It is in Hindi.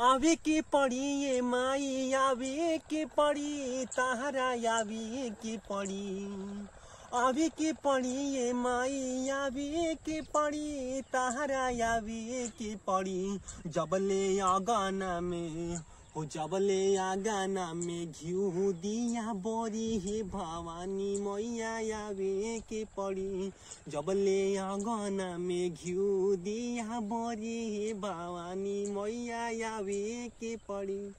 आवे के पड़ी ये माई, आवे के पड़ी तहरा, आवे के पड़ी। आवे के पड़ी ये माई, आवे के पड़ी तहरा, आवे के पड़ी। जबले आगाना में हो जबले गाना में घिउ दिया, बोरी हे भवानी मैया आवे के पड़ी। जबले गाना में घिउ दिया, बोरी हे भवानी मैया आवे के पड़ी।